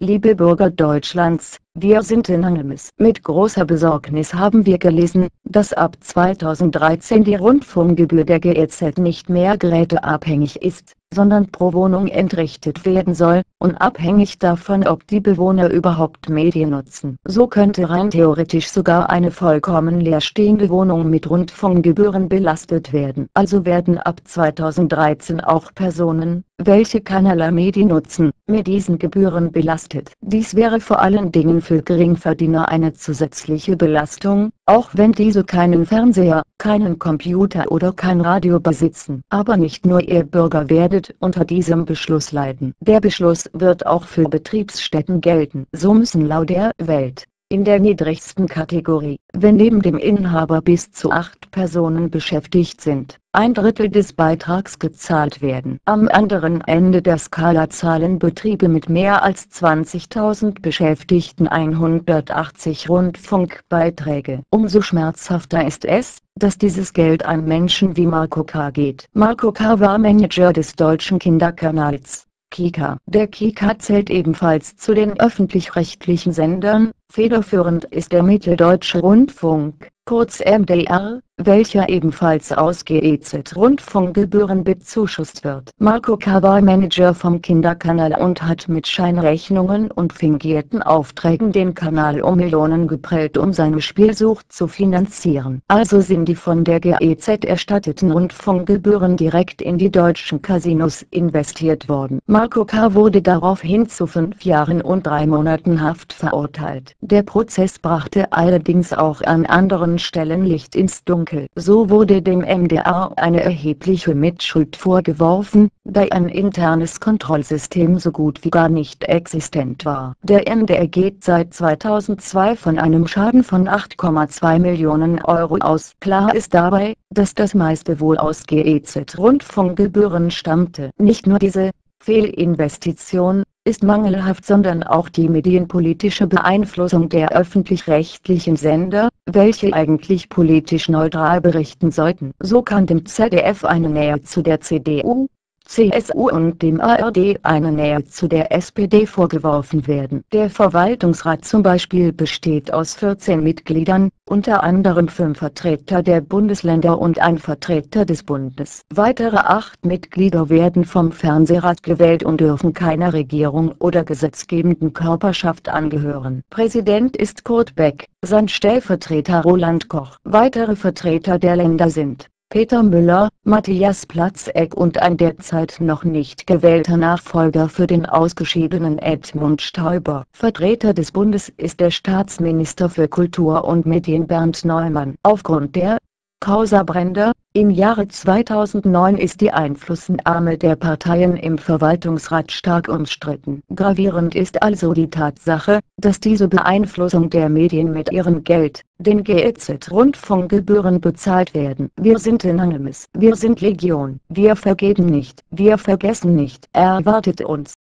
Liebe Bürger Deutschlands, wir sind in Angemes. Mit großer Besorgnis haben wir gelesen, dass ab 2013 die Rundfunkgebühr der GEZ nicht mehr geräteabhängig ist, sondern pro Wohnung entrichtet werden soll, unabhängig davon ob die Bewohner überhaupt Medien nutzen. So könnte rein theoretisch sogar eine vollkommen leerstehende Wohnung mit Rundfunkgebühren belastet werden. Also werden ab 2013 auch Personen, welche keinerlei Medien nutzen, mit diesen Gebühren belastet. Dies wäre vor allen Dingen für Geringverdiener eine zusätzliche Belastung, auch wenn diese keinen Fernseher, keinen Computer oder kein Radio besitzen. Aber nicht nur ihr Bürger werdet unter diesem Beschluss leiden. Der Beschluss wird auch für Betriebsstätten gelten. So müssen laut der Welt in der niedrigsten Kategorie, wenn neben dem Inhaber bis zu acht Personen beschäftigt sind, ein Drittel des Beitrags gezahlt werden. Am anderen Ende der Skala zahlen Betriebe mit mehr als 20.000 Beschäftigten 180 Rundfunkbeiträge. Umso schmerzhafter ist es, dass dieses Geld an Menschen wie Marco K. geht. Marco K. war Manager des deutschen Kinderkanals. Kika. Der Kika zählt ebenfalls zu den öffentlich-rechtlichen Sendern, federführend ist der Mitteldeutsche Rundfunk, kurz MDR, welcher ebenfalls aus GEZ-Rundfunkgebühren bezuschusst wird. Marco K. war Manager vom Kinderkanal und hat mit Scheinrechnungen und fingierten Aufträgen den Kanal um Millionen geprellt um seine Spielsucht zu finanzieren. Also sind die von der GEZ erstatteten Rundfunkgebühren direkt in die deutschen Casinos investiert worden. Marco K. wurde daraufhin zu fünf Jahren und drei Monaten Haft verurteilt. Der Prozess brachte allerdings auch an anderen Stellen Licht ins Dunkel Dunkel. So wurde dem MDR eine erhebliche Mitschuld vorgeworfen, da ein internes Kontrollsystem so gut wie gar nicht existent war. Der MDR geht seit 2002 von einem Schaden von 8,2 Millionen Euro aus. Klar ist dabei, dass das meiste wohl aus GEZ-Rundfunkgebühren stammte. Nicht nur diese Fehlinvestition, ist mangelhaft sondern auch die medienpolitische Beeinflussung der öffentlich-rechtlichen Sender, welche eigentlich politisch neutral berichten sollten. So kann dem ZDF eine Nähe zu der CDU, CSU und dem ARD eine Nähe zu der SPD vorgeworfen werden. Der Verwaltungsrat zum Beispiel besteht aus 14 Mitgliedern, unter anderem fünf Vertreter der Bundesländer und ein Vertreter des Bundes. Weitere acht Mitglieder werden vom Fernsehrat gewählt und dürfen keiner Regierung oder gesetzgebenden Körperschaft angehören. Präsident ist Kurt Beck, sein Stellvertreter Roland Koch. Weitere Vertreter der Länder sind Peter Müller, Matthias Platzeck und ein derzeit noch nicht gewählter Nachfolger für den ausgeschiedenen Edmund Stoiber. Vertreter des Bundes ist der Staatsminister für Kultur und Medien Bernd Neumann. Aufgrund der Causa Brender, im Jahre 2009 ist die Einflussnahme der Parteien im Verwaltungsrat stark umstritten. Gravierend ist also die Tatsache, dass diese Beeinflussung der Medien mit ihrem Geld, den GEZ-Rundfunkgebühren bezahlt werden. Wir sind in Angemes. Wir sind Legion. Wir vergeben nicht. Wir vergessen nicht. Erwartet uns.